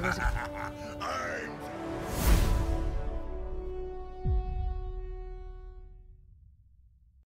Ah!